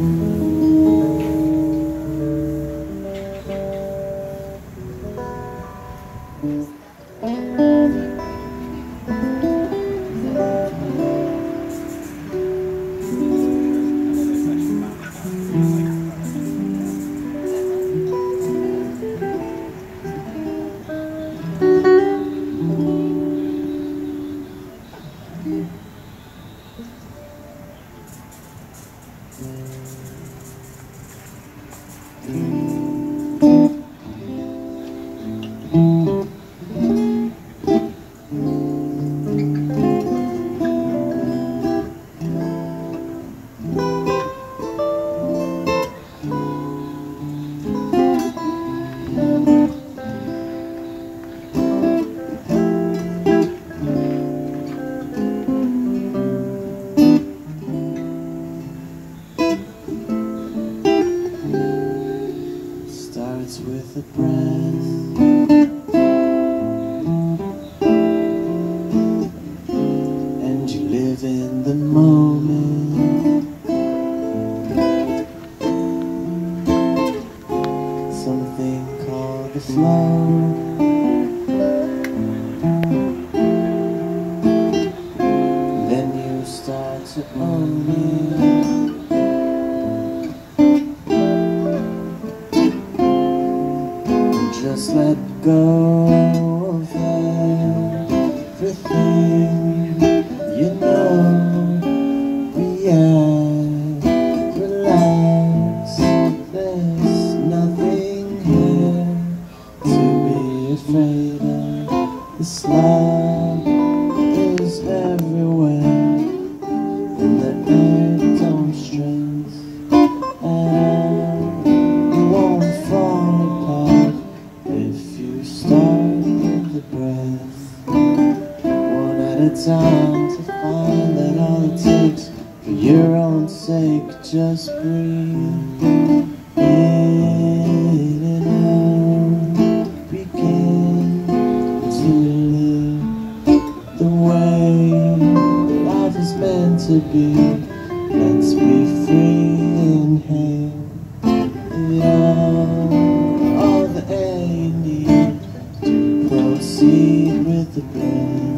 Thank mm -hmm. you. Mm-hmm. with a breath And you live in the moment. Something called the flow Then you start to own it. Just let go of everything you know. React, relax. There's nothing here to be afraid of. This love breath, one at a time to find that all it takes for your own sake. Just breathe in and out. Begin to live the way life is meant to be. with the pain.